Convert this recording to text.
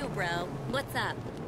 you, bro. What's up?